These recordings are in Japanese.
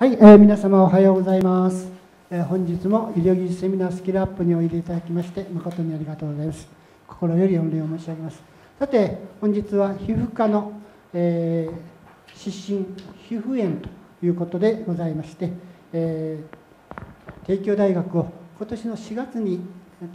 はい、えー皆様おはようございます、えー本日も医療技術セミナースキルアップにおいでいただきまして誠にありがとうございます。心より御礼を申し上げます。さて本日は皮膚科の、えー湿疹皮膚炎ということでございまして、えー帝京大学を今年の4月に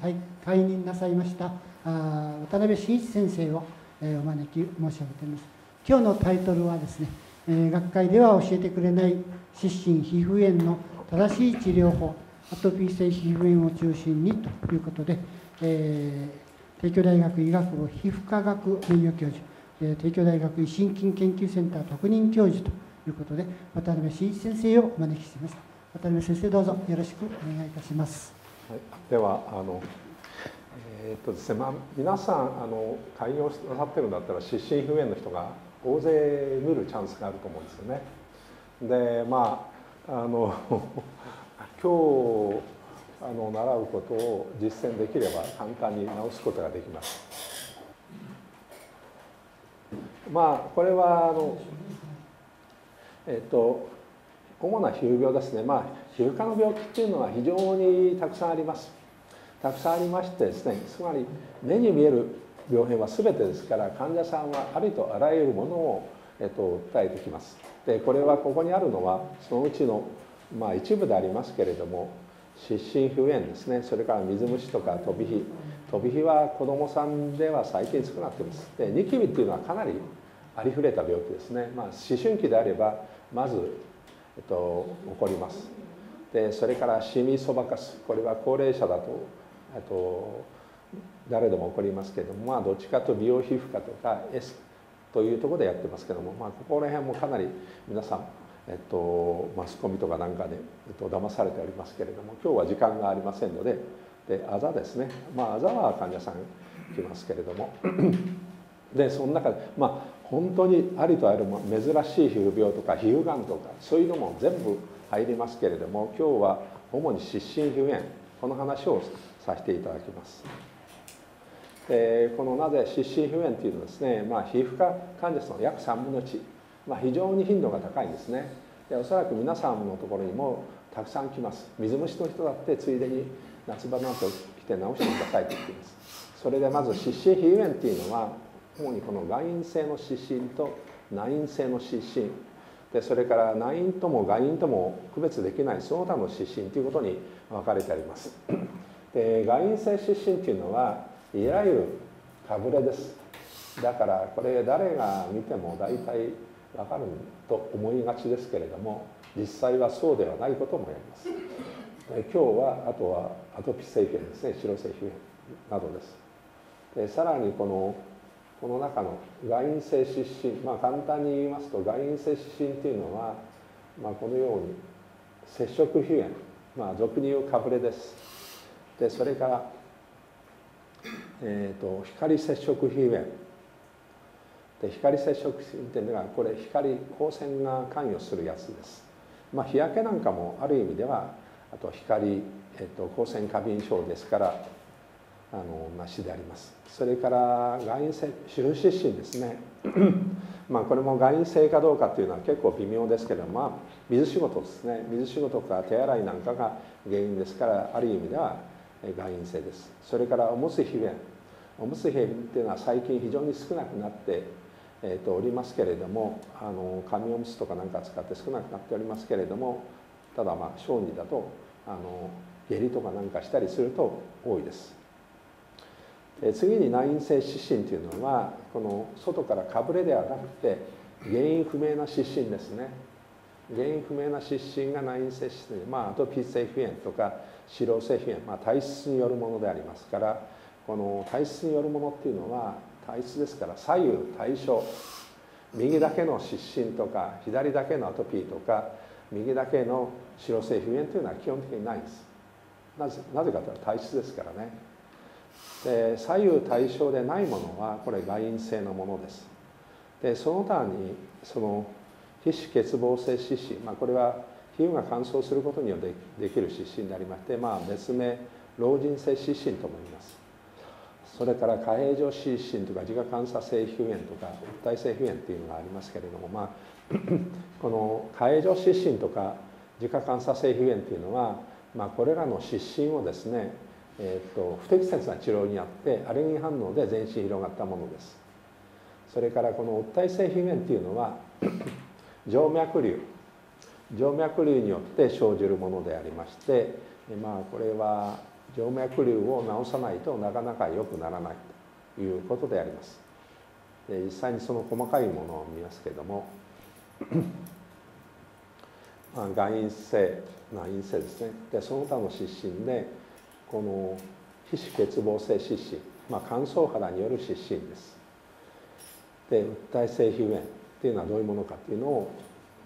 退任なさいましたあ渡辺真一先生を、えーお招き申し上げています。今日のタイトルはですね、えー学会では教えてくれない湿疹皮膚炎の正しい治療法アトピー性皮膚炎を中心にということで、えー帝京大学医学部皮膚科学名誉教授、えー帝京大学医心筋研究センター特任教授ということで渡辺真一先生をお招きしています渡辺先生どうぞよろしくお願いいたしますはい、ではあの、えーっとですねまあ、皆さんあの開業なさってるんだったら湿疹皮膚炎の人が大勢見るチャンスがあると思うんですよね。でまああの 今日あの習うことを実践できれば簡単に治すことができます。まあこれはあのえっと主な皮膚病ですね、まあ、皮膚科の病気っていうのは非常にたくさんあります。たくさんありましてですねつまり目に見える病変は全てですから患者さんはありとあらゆるものを、えっと、訴えてきます。でこれはここにあるのはそのうちの、まあ、一部でありますけれども湿疹皮膚炎ですね。それから水虫とか飛び火。飛び火は子どもさんでは最近少なくてますでニキビっていうのはかなりありふれた病気ですね、まあ、思春期であればまずえっと、起こります。でそれからシミそばかす。これは高齢者だとえっと誰でも起こりますけれどもまあどっちかと美容皮膚科とか S というところでやってますけども、まあ、ここら辺もかなり皆さん、えっと、マスコミとかなんかで、えっと、騙されておりますけれども今日は時間がありませんのでであざですねまああざは患者さん来ますけれどもでその中でまあ本当にありとあらゆる珍しい皮膚病とか皮膚がんとかそういうのも全部入りますけれども今日は主に湿疹皮膚炎この話をさせていただきます。でこのなぜ湿疹皮膚炎っていうのはですね、まあ、皮膚科患者さんの約3分の1、まあ、非常に頻度が高いんですね。でおそらく皆さんのところにもたくさん来ます。水虫の人だってついでに夏場の後来て治してくださいと言っています。それでまず湿疹皮膚炎っていうのは主にこの外因性の湿疹と内因性の湿疹でそれから内因とも外因とも区別できないその他の湿疹ということに分かれてあります。で外因性湿疹っていうのはいわゆるかぶれです。だからこれ誰が見ても大体分かると思いがちですけれども実際はそうではないこともやります。今日はあとはアトピー性皮膚炎ですね。白性皮炎などです。でさらにこのこの中の外因性湿疹まあ簡単に言いますと外因性湿疹っていうのは、まあ、このように接触皮膚炎まあ俗に言うかぶれです。でそれから、えー、と光接触皮炎。で光接触皮炎っていうのはこれ光光線が関与するやつです。まあ日焼けなんかもある意味ではあと光、えー、と光線過敏症ですからあのなしであります。それから外因性皮膚湿疹ですね。まあこれも外因性かどうかっていうのは結構微妙ですけどまあ水仕事ですね。水仕事とか手洗いなんかが原因ですからある意味では外因性です。それからおむつ皮膚炎おむつ皮膚炎っていうのは最近非常に少なくなって、えー、とおりますけれどもあの紙おむつとかなんか使って少なくなっておりますけれどもただまあ小児だとあの下痢とかなんかしたりすると多いです。え次に内因性湿疹というのはこの外からかぶれではなくて原因不明な湿疹ですね。原因不明な湿疹が内因性湿疹まあアトピー性皮炎とか脂漏性皮炎、まあ、体質によるものでありますからこの体質によるものっていうのは体質ですから左右対称右だけの湿疹とか左だけのアトピーとか右だけの脂漏性皮膚炎というのは基本的にないんです。なぜなぜかというと体質ですからね。で左右対称でないものはこれ外因性のものです。でその他にその皮脂欠乏性湿疹、まあ、これは皮膚が乾燥することによってできる湿疹でありまして、まあ、別名老人性湿疹とも言います。それから加齢状湿疹とか自我感作性皮膚炎とか一体性皮膚炎っていうのがありますけれども、まあ、この加齢状湿疹とか自家監査性皮膚炎というのは、まあ、これらの湿疹をですね、えーと、不適切な治療にあってアレルギー反応で全身広がったものです。それからこの黄体性皮膚炎というのは静脈瘤。静脈瘤によって生じるものでありましてまあこれは静脈瘤を治さないとなかなか良くならないということであります。で実際にその細かいものを見ますけれども まあ、外因性。な陰性ですね。でその他の湿疹でこの皮脂欠乏性湿疹、まあ、乾燥肌による湿疹です。で鬱体性皮膚炎。っていうのはどういうものかっていうのを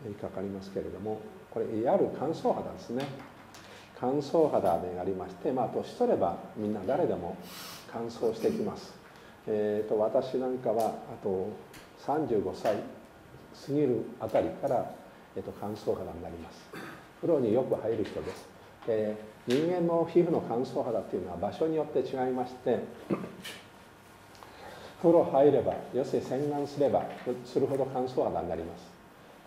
言いかかりますけれどもこれいわゆる乾燥肌ですね。乾燥肌でありましてまあ年取ればみんな誰でも乾燥してきます。えーと、私なんかはあと35歳過ぎるあたりから、えーと、乾燥肌になります。風呂によく入る人です。で人間の皮膚の乾燥肌っていうのは場所によって違いまして風呂入れば要するに洗顔すればするほど乾燥肌になります。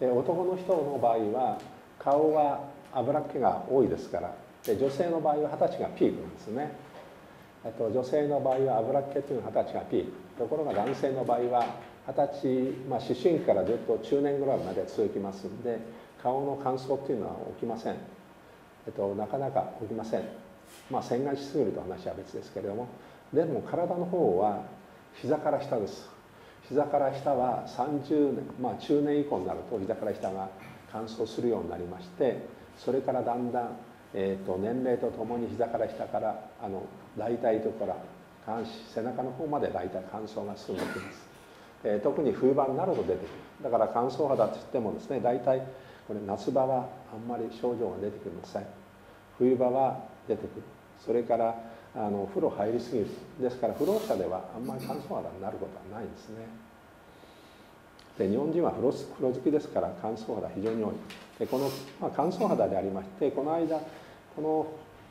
で男の人の場合は顔は油っ気が多いですからで女性の場合は二十歳がピークなんですね。と女性の場合は油っ気というのは二十歳がピーク。ところが男性の場合は二十歳、まあ、思春期からずっと中年ぐらいまで続きますんで顔の乾燥っていうのは起きません、えっと、なかなか起きません。まあ洗顔しすぎると話は別ですけれども。でも体の方は膝から下です。膝から下は30年まあ中年以降になると膝から下が乾燥するようになりましてそれからだんだんえーと、年齢とともに膝から下からあの大腿とから下半背中の方まで大体乾燥が進んできます、えー、特に冬場になると出てくる。だから乾燥肌といってもですね大体これ夏場はあんまり症状が出てきません。冬場は出てくる。それからあの風呂入りすぎるですから不老者ではあんまり乾燥肌になることはないんですね。で日本人は風呂風呂好きですから乾燥肌非常に多い。でこの、まあ、乾燥肌でありましてこの間この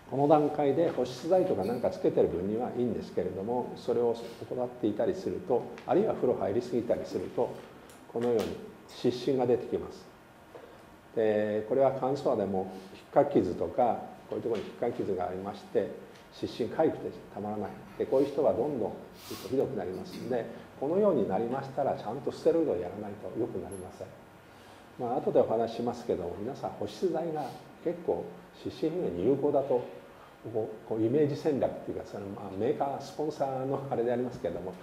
この段階で保湿剤とか何かつけてる分にはいいんですけれどもそれを行っていたりするとあるいは風呂入りすぎたりするとこのように湿疹が出てきます。でこれは乾燥肌でも皮下傷とかこういうところに皮下傷がありまして湿疹かゆくてたまらない。でこういう人はどんどんひどくなりますんでこのようになりましたらちゃんとステロイドをやらないと良くなりません。まあ後でお話しますけど皆さん保湿剤が結構湿疹皮膚に有効だとこうイメージ戦略っていうかその、まあ、メーカースポンサーのあれでありますけれども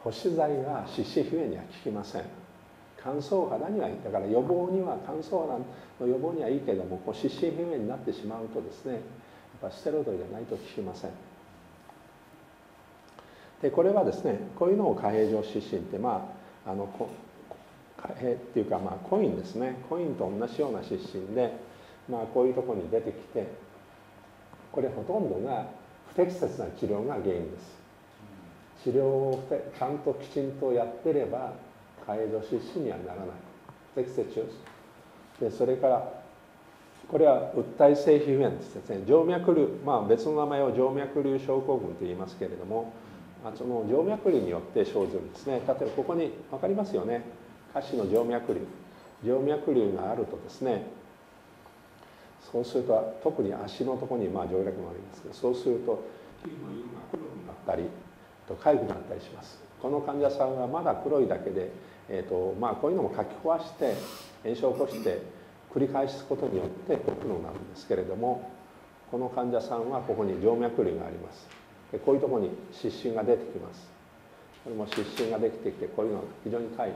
保湿剤が湿疹皮膚炎には効きません。乾燥肌にはいい。だから予防には乾燥肌の予防にはいいけれどもこう湿疹皮膚炎になってしまうとですねやっぱステロイドじゃないと効きません。でこれはですねこういうのを貨幣状湿疹ってまああの貨幣っていうかまあコインですね。コインと同じような湿疹でまあ、こういうとこに出てきてこれほとんどが不適切な治療が原因です。治療をちゃんときちんとやってれば介助湿疹にはならない。不適切治療でそれからこれは鬱体性皮膚炎ですね。静脈瘤まあ別の名前を静脈瘤症候群と言いますけれども、まあ、その静脈瘤によって生ずるんですね。例えばここに分かりますよね。下肢の静脈瘤。静脈瘤があるとですねそうすると特に足のところにまあ静脈もありますけどそうすると皮膚の色が黒くなったりと痒くなったりします。この患者さんはまだ黒いだけで、えーとまあ、こういうのもかき壊して炎症を起こして繰り返すことによって黒なんですけれどもこの患者さんはここに静脈瘤があります。でこういうところに湿疹が出てきます。これも湿疹ができてきてこういうのが非常に痒い。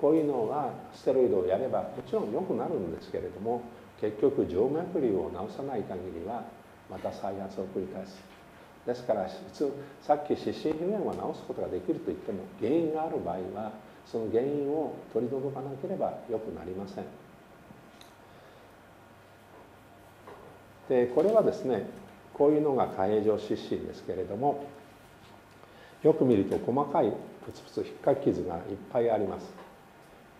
こういうのはステロイドをやればもちろん良くなるんですけれども結局静脈瘤を治さない限りはまた再発を繰り返す。ですから普通さっき湿疹皮炎は治すことができるといっても原因がある場合はその原因を取り除かなければよくなりません。でこれはですねこういうのが下影状湿疹ですけれどもよく見ると細かいプツプツ引っかき傷がいっぱいあります。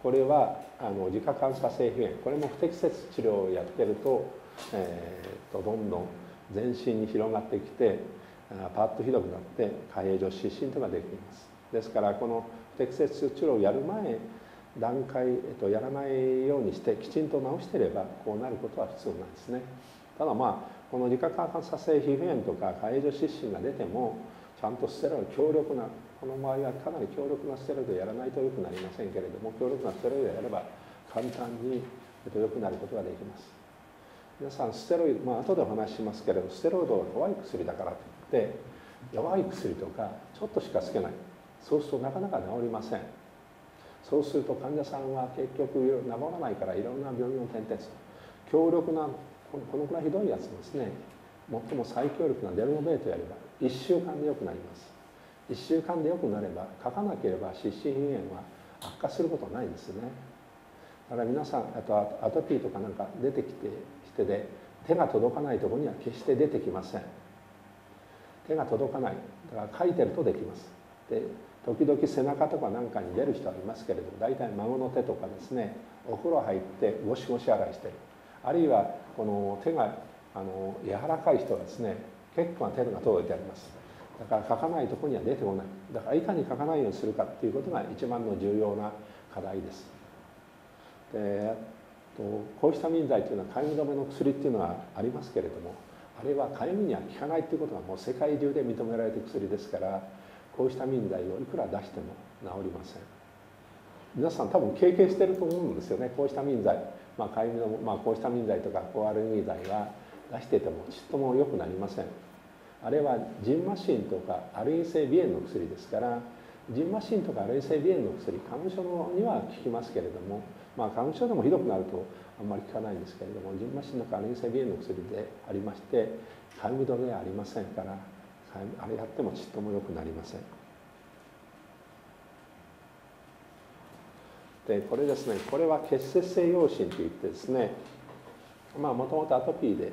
これはあの自家感査性皮炎これも不適切治療をやってると,、えー、とどんどん全身に広がってきてパッとひどくなって下影状湿疹とかできます。ですからこの不適切治療をやる前段階、えっと、やらないようにしてきちんと治してればこうなることは普通なんですね。ただまあこの自家感作性皮膚炎とか過剰湿疹が出てもちゃんとステロイド強力なこの場合はかなり強力なステロイドやらないと良くなりませんけれども強力なステロイドやれば簡単に良くなることができます。皆さんステロイドまあ後でお話ししますけれどステロイドは怖い薬だからといって弱い薬とかちょっとしかつけない。そうするとなかなか治りません。そうすると患者さんは結局治らないからいろんな病院を転々と強力なこのくらいひどいやつですね。最も最強力なデルノベートやれば1週間で良くなります。1週間で良くなれば書かなければ湿疹皮炎は悪化することはないんですね。だから皆さんあとアトピーとかなんか出てきてしてで手が届かないとこには決して出てきません。手が届かない。だから書いてるとできます。で時々背中とかなんかに出る人はいますけれども大体孫の手とかですねお風呂入ってゴシゴシ洗いしてる。あるいはこの手があの柔らかい人はですね結構な手が届いてあります。だから書かないとこには出てこない。だからいかに書かないようにするかっていうことが一番の重要な課題です。でとこうした民剤というのはかゆみ止めの薬っていうのはありますけれどもあれはかゆみには効かないっていうことがもう世界中で認められている薬ですからこうした民剤をいくら出しても治りません。皆さん多分経験してると思うんですよねこうした民剤まあ、かゆみの、まあ、こうした民剤とか抗アルギー剤は出しててもちっとも良くなりません。あれはジンマシンとかアルイン性鼻炎の薬ですからジンマシンとかアルイン性鼻炎の薬花粉症には効きますけれども、まあ、花粉症でもひどくなるとあんまり効かないんですけれどもジンマシンとかアルイン性鼻炎の薬でありましてかゆみ止めはありませんからあれやってもちっとも良くなりません。でこれですねこれは結節性陽疹といってですねまあもともとアトピーで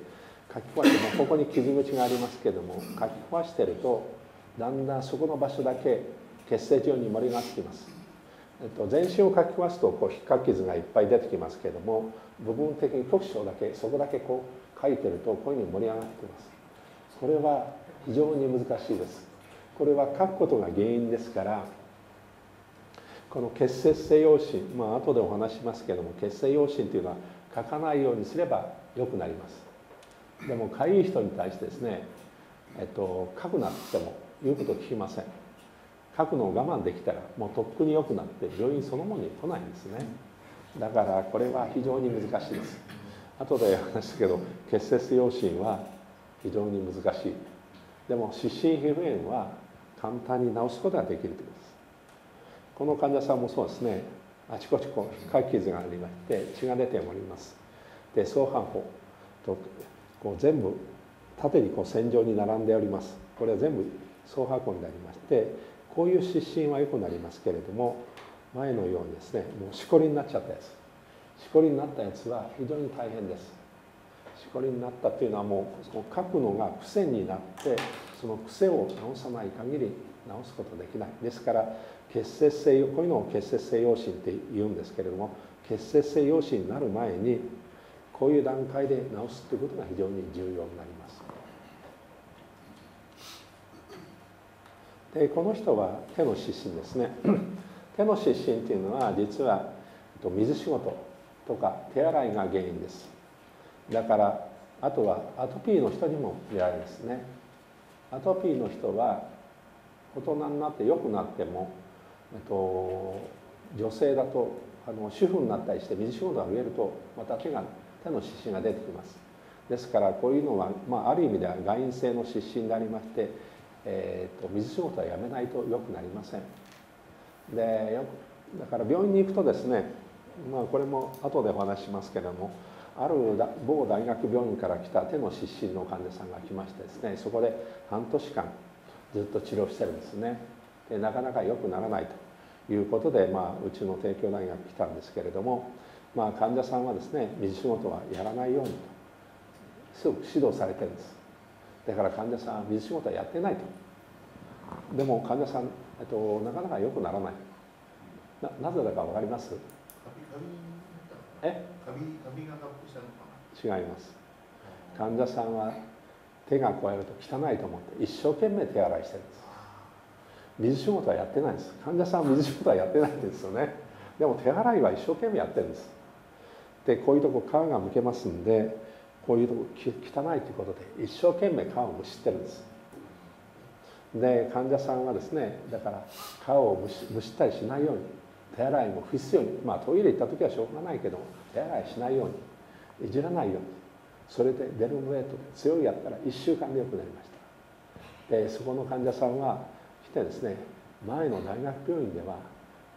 書き壊してもここに傷口がありますけども書き壊してるとだんだんそこの場所だけ結節状に盛りがってきます、えっと、全身を書き壊すとこう引っかき傷がいっぱい出てきますけども部分的に局所だけそこだけこう書いてるとこういうふうに盛り上がってきます。これは非常に難しいです。これは書くことが原因ですからこの結節性陽疹まあ後でお話しますけども結節陽疹というのは書かないようにすれば良くなります。でもかゆい人に対してですね、えっと、書くなっても言うこと聞きません。書くのを我慢できたらもうとっくに良くなって病院そのものに来ないんですね。だからこれは非常に難しいです。後で話しすけど結節陽疹は非常に難しい。でも湿疹皮膚炎は簡単に治すことができるということです。この患者さんもそうですね。あちこちこう深い傷がありまして血が出ております。で双半法。とこう全部縦にこう線状に並んでおります。これは全部双方向になりましてこういう湿疹は良くなりますけれども前のようにですねもうしこりになっちゃったやつ。しこりになったやつは非常に大変です。しこりになったっていうのはもうその書くのが癖になってその癖を直さない限り直すことできない。ですから結節性こういうのを結節性陽疹って言うんですけれども結節性陽疹になる前にこういう段階で治すということが非常に重要になります。でこの人は手の湿疹ですね。手の湿疹っていうのは実は水仕事とか手洗いが原因です。だからあとはアトピーの人にも見られますね。アトピーの人は大人になって良くなってもえっと、女性だとあの主婦になったりして水仕事が増えるとまた手が手の湿疹が出てきます。ですからこういうのは、まあ、ある意味では外因性の湿疹でありまして、えーと、水仕事はやめないと良くなりません。でよだから病院に行くとですね、まあ、これも後でお話ししますけれどもある某大学病院から来た手の湿疹の患者さんが来ましてですねそこで半年間ずっと治療してるんですね。でなかなか良くならないということで、まあ、うちの帝京大学来たんですけれども、まあ、患者さんはですね水仕事はやらないようにとすごく指導されてるんです。だから患者さんは水仕事はやってないと。でも患者さん、えっと、なかなか良くならない。ななぜだか分かります？え違います。患者さんは手が加えると汚いと思って一生懸命手洗いしてるんです。水仕事はやってないです。患者さんは水仕事はやってないんですよね。でも手洗いは一生懸命やってるんです。でこういうとこ皮がむけますんでこういうとこ汚いということで一生懸命皮をむしってるんです。で患者さんはですねだから皮をむしむしったりしないように手洗いも不必要に。まあトイレ行った時はしょうがないけど手洗いしないようにいじらないように。それでデルムウェイト強いやったら1週間でよくなりました。でそこの患者さんは来てですね前の大学病院では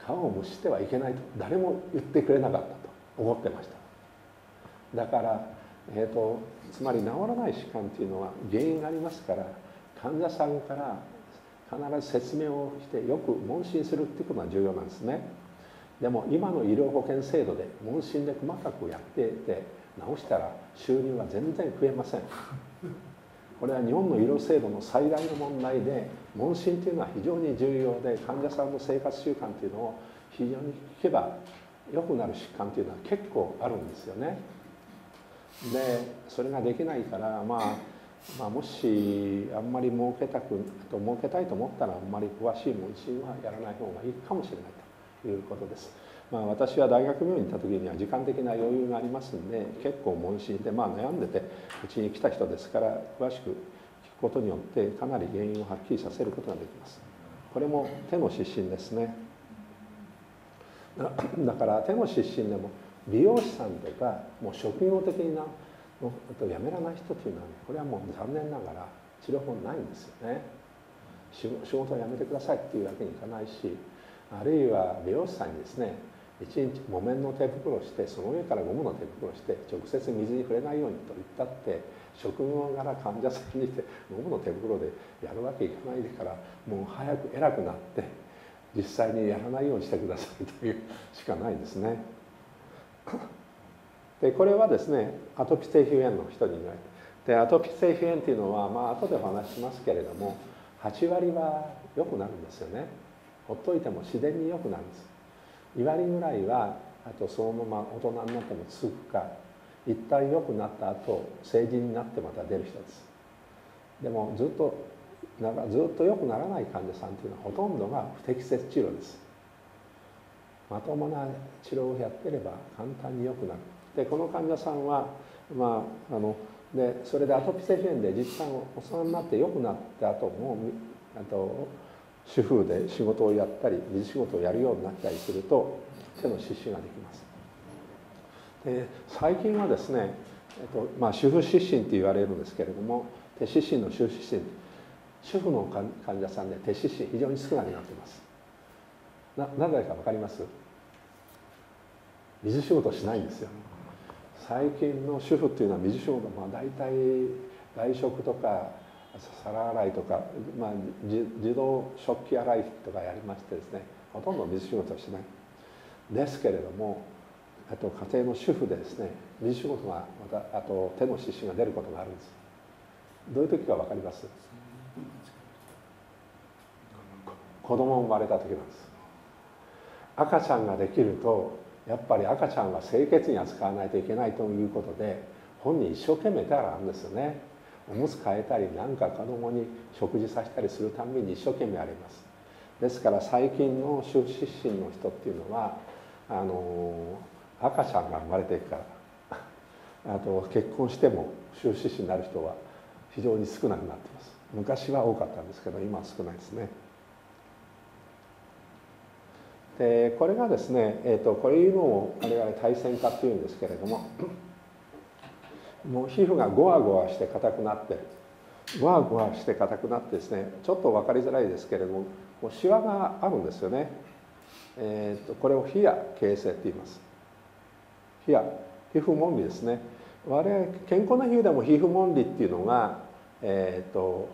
皮をむしてはいけないと誰も言ってくれなかったと思ってました。だから、えーと、つまり治らない疾患というのは原因がありますから患者さんから必ず説明をしてよく問診するっていうことが重要なんですね。でも今の医療保険制度で問診で細かくやっていて治したら収入は全然増えませんこれは日本の医療制度の最大の問題で問診というのは非常に重要で患者さんの生活習慣というのを非常に聞けば良くなる疾患というのは結構あるんですよね。でそれができないから、まあ、まあもしあんまり儲けたくと儲けたいと思ったらあんまり詳しい問診はやらない方がいいかもしれないということです。まあ、私は大学病院に行った時には時間的な余裕がありますんで結構問診で、まあ、悩んでてうちに来た人ですから詳しく聞くことによってかなり原因をはっきりさせることができます。これも手の湿疹ですね。だから手の湿疹でも美容師さんとかもう職業的なのとやめらない人というのは、ね、これはもう残念ながら治療法ないんですよね。仕事を辞めてくださいっていうわけにいかないしあるいは美容師さんにですね一日木綿の手袋をしてその上からゴムの手袋をして直接水に触れないようにと言ったって職業柄患者さんにてゴムの手袋でやるわけいかないからもう早く偉くなって実際にやらないようにしてくださいというしかないですね。でこれはですねアトピ性皮膚炎の人に言われてでアトピ性皮膚炎っていうのはまあ後でお話ししますけれども8割は良くなるんですよねほっといても自然に良くなるんです2割ぐらいはあとそのまま大人になっても続くか一旦良くなった後成人になってまた出る人です。でもずっとなんかずっと良くならない患者さんというのはほとんどが不適切治療です。まともな治療をやってれば簡単に良くなる。でこの患者さんはまああのでそれでアトピー性皮膚炎で実際お世話になって良くなった後もあと主婦で仕事をやったり水仕事をやるようになったりすると手の湿疹ができます。で最近はですね、えっとまあ、主婦湿疹って言われるんですけれども手湿疹の主婦湿疹主婦の患者さんで手湿疹非常に少なくなっています。ななぜか分かります？水仕事しないんですよ。最近の主婦っていうのは水仕事まあ大体外食とか皿洗いとか、まあ、自動食器洗いとかやりましてですねほとんど水仕事はしない。ですけれどもあと家庭の主婦でですね水仕事がまたあと手の湿疹が出ることがあるんです。どういう時か分かります？子供生まれた時なんです。赤ちゃんができるとやっぱり赤ちゃんは清潔に扱わないといけないということで本人一生懸命手洗うんですよね。おむつ替えたり何か子供に食事させたりするために一生懸命やります。ですから最近の羞恥心の人っていうのはあの赤ちゃんが生まれていくから。あと結婚しても羞恥心になる人は非常に少なくなってます。昔は多かったんですけど今は少ないですね。でこれがですね、えーと、こういうのを我々対線化っていうんですけれども。もう皮膚がゴワゴワして硬くなってゴワゴワして硬くなってですねちょっと分かりづらいですけれどももうシワがあるんですよね、えーと、これを冷や形成って言います。冷や皮膚紋理ですね。我々健康な皮膚でも皮膚紋理っていうのが、えーと、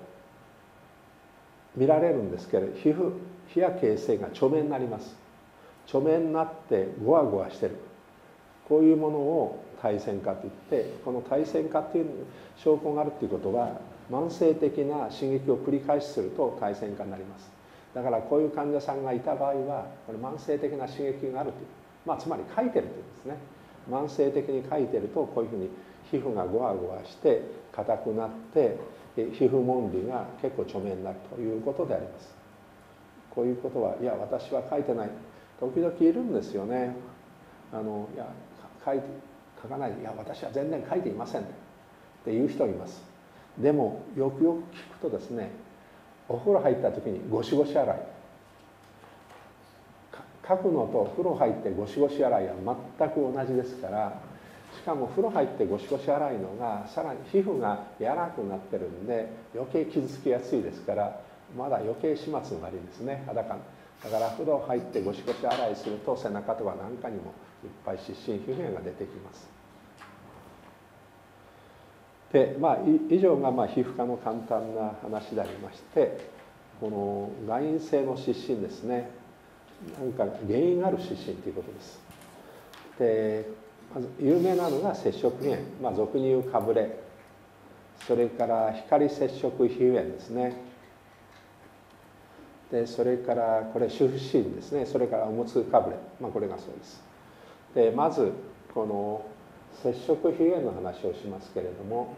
見られるんですけれど皮膚冷や形成が著名になります。著名になってゴワゴワしてる。こういうものを対線化といってこの対線化っていう証拠があるっていうことは慢性的な刺激を繰り返しすると対線化になります。だからこういう患者さんがいた場合はこれ慢性的な刺激があるというまあつまり書いてるというんですね。慢性的に書いてるとこういうふうに皮膚がゴワゴワして硬くなって皮膚紋理が結構著名になるということであります。こういうことはいや私は書いてない。時々いるんですよね。あのいや書いて書かない。いや私は全然書いていません。っていう人います。でもよくよく聞くとですねお風呂入った時にゴシゴシ洗い。書くのとお風呂入ってゴシゴシ洗いは全く同じですからしかも風呂入ってゴシゴシ洗いのがさらに皮膚が柔らかくなってるんで余計傷つきやすいですからまだ余計始末が悪いんですね。裸だから風呂入ってゴシゴシ洗いすると背中とかなんかにもいっぱい湿疹皮膚炎が出てきます。でまあ以上がまあ皮膚科の簡単な話でありましてこの外因性の湿疹ですね。なんか原因がある湿疹ということです。でまず有名なのが接触炎、まあ、俗に言うかぶれ。それから光接触皮膚炎ですね。でそれからこれ主婦疹ですね。それからおむつかぶれ、まあ、これがそうです。でまずこの接触皮膚炎の話をしますけれども